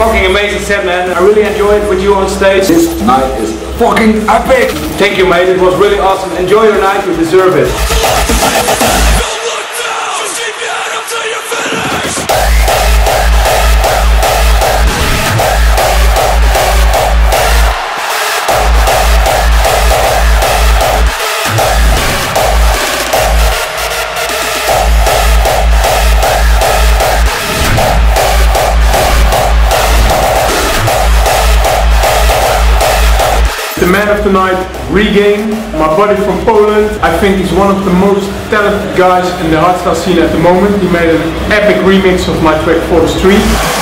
Fucking amazing set, man. I really enjoyed it with you on stage. This night is fucking epic! Thank you, mate. It was really awesome. Enjoy your night. You deserve it. The man of the night, Regain, my buddy from Poland. I think he's one of the most talented guys in the hardstyle scene at the moment. He made an epic remix of my track For the Street.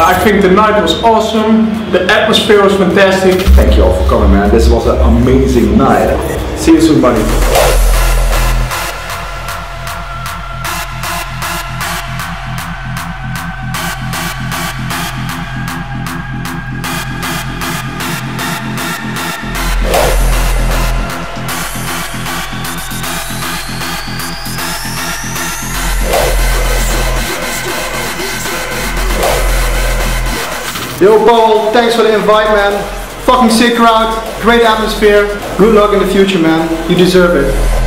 I think the night was awesome, the atmosphere was fantastic. Thank you all for coming, man. This was an amazing night. See you soon, buddy. Yo, Paul, thanks for the invite, man. Fucking sick crowd, great atmosphere. Good luck in the future, man. You deserve it.